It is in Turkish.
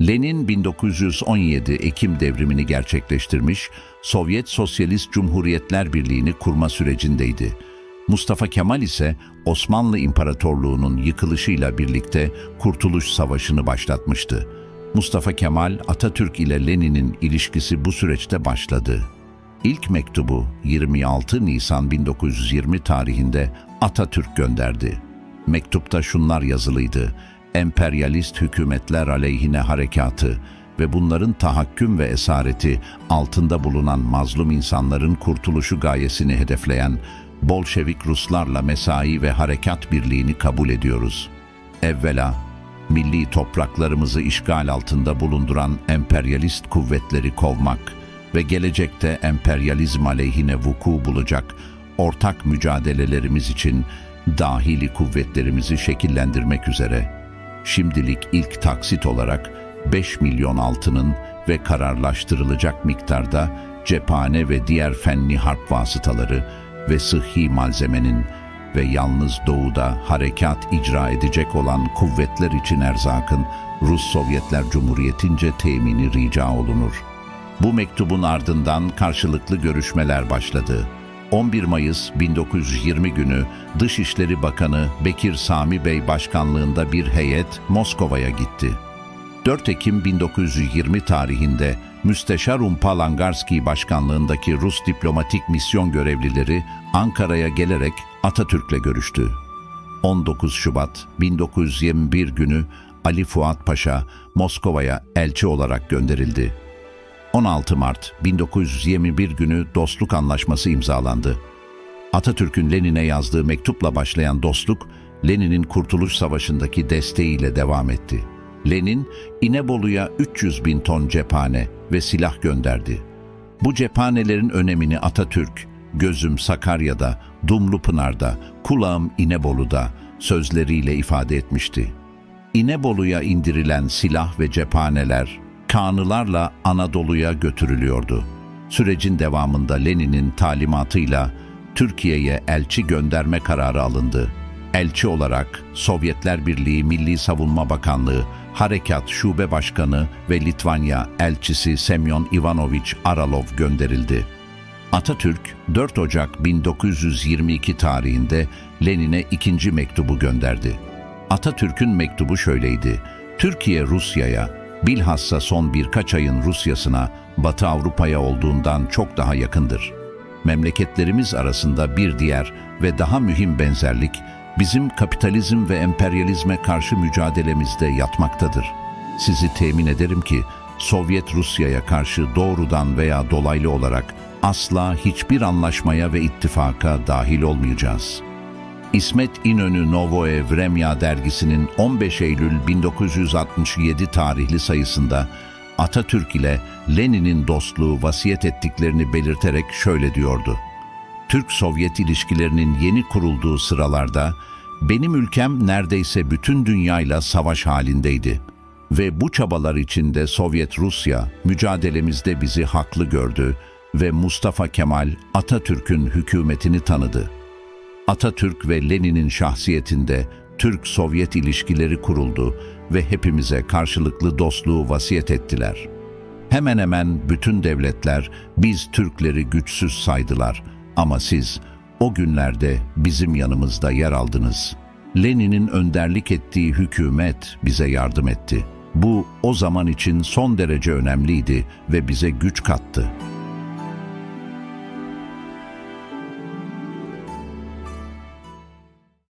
Lenin 1917 Ekim devrimini gerçekleştirmiş, Sovyet Sosyalist Cumhuriyetler Birliği'ni kurma sürecindeydi. Mustafa Kemal ise Osmanlı İmparatorluğu'nun yıkılışıyla birlikte Kurtuluş Savaşı'nı başlatmıştı. Mustafa Kemal, Atatürk ile Lenin'in ilişkisi bu süreçte başladı. İlk mektubu 26 Nisan 1920 tarihinde Atatürk gönderdi. Mektupta şunlar yazılıydı. Emperyalist hükümetler aleyhine harekatı ve bunların tahakküm ve esareti altında bulunan mazlum insanların kurtuluşu gayesini hedefleyen Bolşevik Ruslarla mesai ve harekat birliğini kabul ediyoruz. Evvela, milli topraklarımızı işgal altında bulunduran emperyalist kuvvetleri kovmak ve gelecekte emperyalizm aleyhine vuku bulacak ortak mücadelelerimiz için dahili kuvvetlerimizi şekillendirmek üzere şimdilik ilk taksit olarak 5 milyon altının ve kararlaştırılacak miktarda cephane ve diğer fenli harp vasıtaları ve sıhhi malzemenin ve yalnız doğuda harekat icra edecek olan kuvvetler için erzakın Rus Sovyetler Cumhuriyeti'nce temini rica olunur. Bu mektubun ardından karşılıklı görüşmeler başladı. 11 Mayıs 1920 günü Dışişleri Bakanı Bekir Sami Bey başkanlığında bir heyet Moskova'ya gitti. 4 Ekim 1920 tarihinde Müsteşar Umpa Langarski başkanlığındaki Rus diplomatik misyon görevlileri Ankara'ya gelerek Atatürk'le görüştü. 19 Şubat 1921 günü Ali Fuat Paşa Moskova'ya elçi olarak gönderildi. 16 Mart 1921 günü dostluk anlaşması imzalandı. Atatürk'ün Lenin'e yazdığı mektupla başlayan dostluk, Lenin'in Kurtuluş Savaşı'ndaki desteğiyle devam etti. Lenin, İnebolu'ya 300 bin ton cephane ve silah gönderdi. Bu cephanelerin önemini Atatürk, gözüm Sakarya'da, Dumlupınar'da, kulağım İnebolu'da sözleriyle ifade etmişti. İnebolu'ya indirilen silah ve cephaneler kanılarla Anadolu'ya götürülüyordu. Sürecin devamında Lenin'in talimatıyla Türkiye'ye elçi gönderme kararı alındı. Elçi olarak Sovyetler Birliği Milli Savunma Bakanlığı, Harekat Şube Başkanı ve Litvanya elçisi Semyon Ivanoviç Aralov gönderildi. Atatürk 4 Ocak 1922 tarihinde Lenin'e ikinci mektubu gönderdi. Atatürk'ün mektubu şöyleydi. Türkiye Rusya'ya, bilhassa son birkaç ayın Rusya'sına, Batı Avrupa'ya olduğundan çok daha yakındır. Memleketlerimiz arasında bir diğer ve daha mühim benzerlik, bizim kapitalizm ve emperyalizme karşı mücadelemizde yatmaktadır. Sizi temin ederim ki, Sovyet Rusya'ya karşı doğrudan veya dolaylı olarak asla hiçbir anlaşmaya ve ittifaka dahil olmayacağız. İsmet İnönü Novoe Vremya dergisinin 15 Eylül 1967 tarihli sayısında Atatürk ile Lenin'in dostluğu vasiyet ettiklerini belirterek şöyle diyordu. Türk-Sovyet ilişkilerinin yeni kurulduğu sıralarda benim ülkem neredeyse bütün dünyayla savaş halindeydi. Ve bu çabalar içinde Sovyet Rusya mücadelemizde bizi haklı gördü ve Mustafa Kemal Atatürk'ün hükümetini tanıdı. Atatürk ve Lenin'in şahsiyetinde Türk-Sovyet ilişkileri kuruldu ve hepimize karşılıklı dostluğu vasiyet ettiler. Hemen hemen bütün devletler biz Türkleri güçsüz saydılar ama siz o günlerde bizim yanımızda yer aldınız. Lenin'in önderlik ettiği hükümet bize yardım etti. Bu o zaman için son derece önemliydi ve bize güç kattı.''